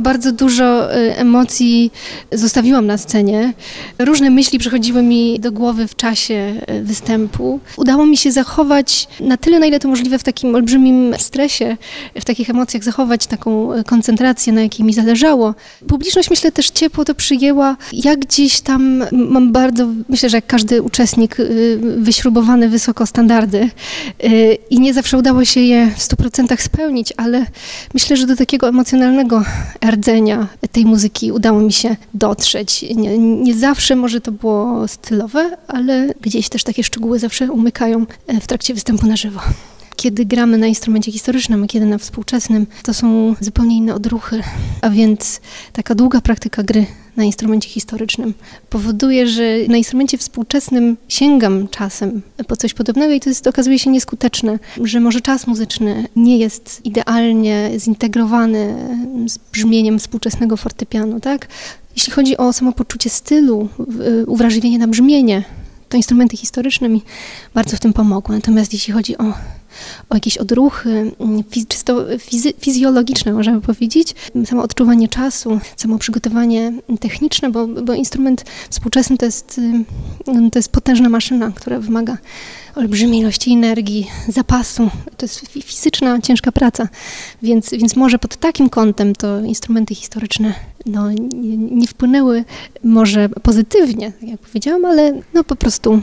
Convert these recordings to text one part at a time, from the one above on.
Bardzo dużo y, emocji zostawiłam na scenie. Różne myśli przychodziły mi do głowy w czasie y, występu. Udało mi się zachować na tyle, na ile to możliwe w takim olbrzymim stresie, w takich emocjach, zachować taką y, koncentrację, na jakiej mi zależało. Publiczność myślę też ciepło to przyjęła. Ja gdzieś tam mam bardzo, myślę, że jak każdy uczestnik, wyśrubowane wysoko standardy i nie zawsze udało się je w 100% spełnić, ale myślę, że do takiego emocjonalnego rdzenia tej muzyki udało mi się dotrzeć. Nie, nie, zawsze może to było stylowe, ale gdzieś też takie szczegóły zawsze umykają e, w trakcie występu na żywo kiedy gramy na instrumencie historycznym, a kiedy na współczesnym, to są zupełnie inne odruchy. A więc taka długa praktyka gry na instrumencie historycznym powoduje, że na instrumencie współczesnym sięgam czasem po coś podobnego i to jest, okazuje się nieskuteczne, że może czas muzyczny nie jest idealnie zintegrowany z brzmieniem współczesnego fortepianu, tak? Jeśli chodzi o samopoczucie stylu, uwrażliwienie na brzmienie, to instrumenty historyczne mi bardzo w tym pomogły. Natomiast jeśli chodzi o o jakieś odruchy mm, czysto fizy fizjologiczne, możemy powiedzieć, samo odczuwanie czasu, samo przygotowanie techniczne, bo, bo instrument współczesny to jest, to jest potężna maszyna, która wymaga olbrzymiej ilości energii, zapasu. To jest fizyczna, ciężka praca, więc, więc może pod takim kątem to instrumenty historyczne no, nie, nie wpłynęły może pozytywnie, jak powiedziałam, ale no po prostu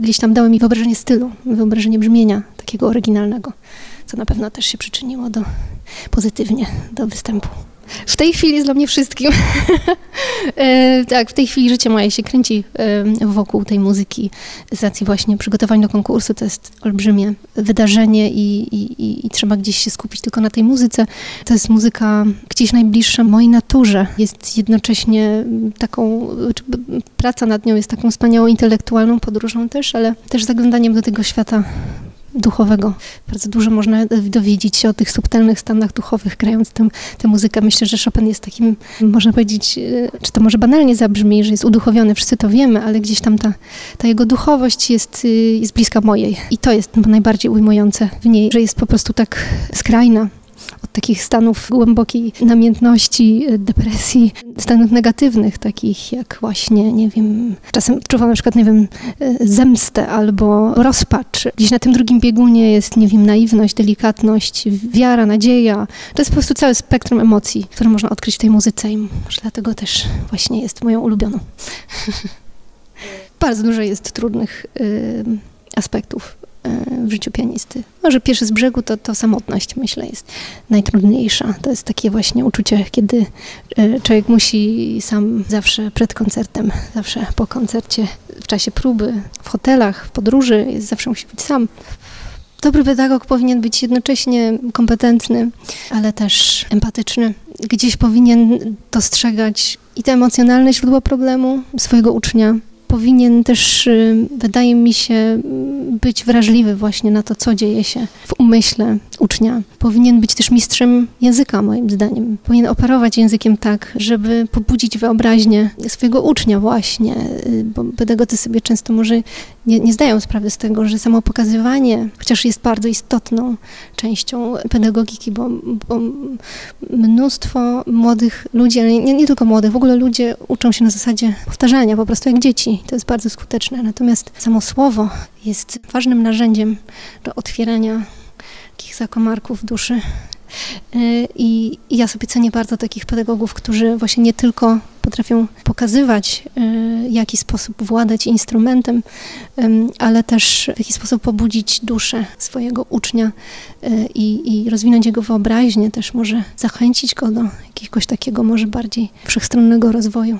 gdzieś tam dały mi wyobrażenie stylu, wyobrażenie brzmienia takiego oryginalnego, co na pewno też się przyczyniło do, pozytywnie do występu. W tej chwili jest dla mnie wszystkim. e, tak, w tej chwili życie moje się kręci e, wokół tej muzyki z racji właśnie przygotowań do konkursu. To jest olbrzymie wydarzenie i, i, i, trzeba gdzieś się skupić tylko na tej muzyce. To jest muzyka gdzieś najbliższa mojej naturze. Jest jednocześnie taką, praca nad nią jest taką wspaniałą intelektualną podróżą też, ale też zaglądaniem do tego świata duchowego. Bardzo dużo można dowiedzieć się o tych subtelnych stanach duchowych, grając tę, tę muzykę. Myślę, że Chopin jest takim, można powiedzieć, e, czy to może banalnie zabrzmi, że jest uduchowiony, wszyscy to wiemy, ale gdzieś tam ta, ta jego duchowość jest, y, jest bliska mojej. I to jest najbardziej ujmujące w niej, że jest po prostu tak skrajna, od takich stanów głębokiej namiętności, depresji, stanów negatywnych, takich jak właśnie, nie wiem, czasem odczuwam na przykład, nie wiem, zemstę albo rozpacz. Gdzieś na tym drugim biegunie jest, nie wiem, naiwność, delikatność, wiara, nadzieja. To jest po prostu całe spektrum emocji, które można odkryć w tej muzyce i może dlatego też właśnie jest moją ulubioną. Bardzo dużo jest trudnych y, aspektów E, w życiu pianisty. Może pierwszy z brzegu to, to samotność, myślę, jest najtrudniejsza. To jest takie właśnie uczucie, kiedy e, człowiek musi sam zawsze przed koncertem, zawsze po koncercie, w czasie próby, w hotelach, w podróży, jest, zawsze musi być sam. Dobry pedagog powinien być jednocześnie kompetentny, ale też empatyczny. Gdzieś powinien dostrzegać i te emocjonalne źródła problemu swojego ucznia, powinien też, y, wydaje mi się, być wrażliwy właśnie na to, co dzieje się w umyśle ucznia. Powinien być też mistrzem języka, moim zdaniem. Powinien operować językiem tak, żeby pobudzić wyobraźnię swojego ucznia właśnie, y, bo pedagodzy sobie często może nie, nie zdają sprawy z tego, że samo pokazywanie, chociaż jest bardzo istotną częścią pedagogiki, bo, bo mnóstwo młodych ludzi, ale nie, nie tylko młodych, w ogóle ludzie uczą się na zasadzie powtarzania, po prostu jak dzieci. To jest bardzo skuteczne. Natomiast samo słowo jest ważnym narzędziem do otwierania takich zakomarków duszy. Y, I, ja sobie cenię bardzo takich pedagogów, którzy właśnie nie tylko potrafią pokazywać, y, w jaki sposób władać instrumentem, ale też w jaki sposób pobudzić duszę swojego ucznia y, i, i rozwinąć jego wyobraźnię, też może zachęcić go do jakiegoś takiego może bardziej wszechstronnego rozwoju.